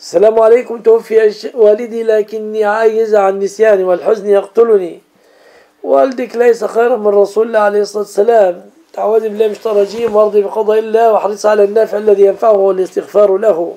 السلام عليكم توفي والدي لكني عاجز عن نسياني والحزن يقتلني. والدك ليس خيرا من رسول الله عليه الصلاة والسلام. تعوذ بالله من الشيطان الرجيم وارضي بقضاء الله واحرص على النافع الذي ينفعه والاستغفار له.